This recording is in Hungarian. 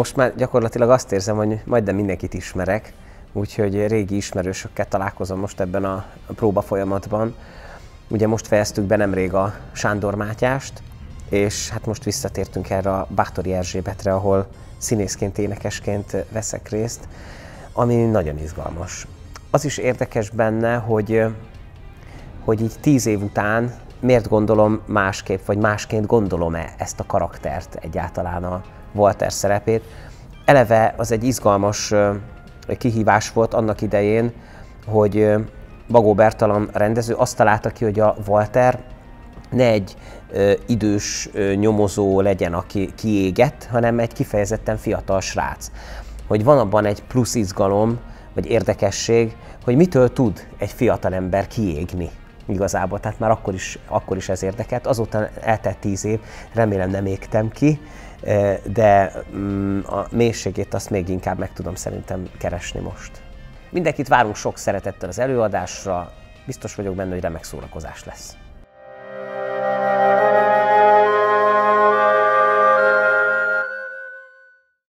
most már gyakorlatilag azt érzem, hogy majdnem mindenkit ismerek, úgyhogy régi ismerősökkel találkozom most ebben a próba folyamatban. Ugye most fejeztük be nemrég a Sándor Mátyást, és hát most visszatértünk erre a Bátori Erzsébetre, ahol színészként, énekesként veszek részt, ami nagyon izgalmas. Az is érdekes benne, hogy, hogy így tíz év után miért gondolom másképp, vagy másként gondolom-e ezt a karaktert egyáltalán a Walter szerepét. Eleve az egy izgalmas kihívás volt annak idején, hogy Bagó Bertalan rendező azt találta ki, hogy a Walter ne egy idős nyomozó legyen, aki kiégett, hanem egy kifejezetten fiatal srác. Hogy van abban egy plusz izgalom, vagy érdekesség, hogy mitől tud egy fiatal ember kiégni igazából, tehát már akkor is, akkor is ez érdekelt. Azóta eltelt tíz év, remélem nem égtem ki, de mm, a mélységét azt még inkább meg tudom szerintem keresni most. Mindenkit várunk sok szeretettel az előadásra, biztos vagyok benne, hogy remek szórakozás lesz.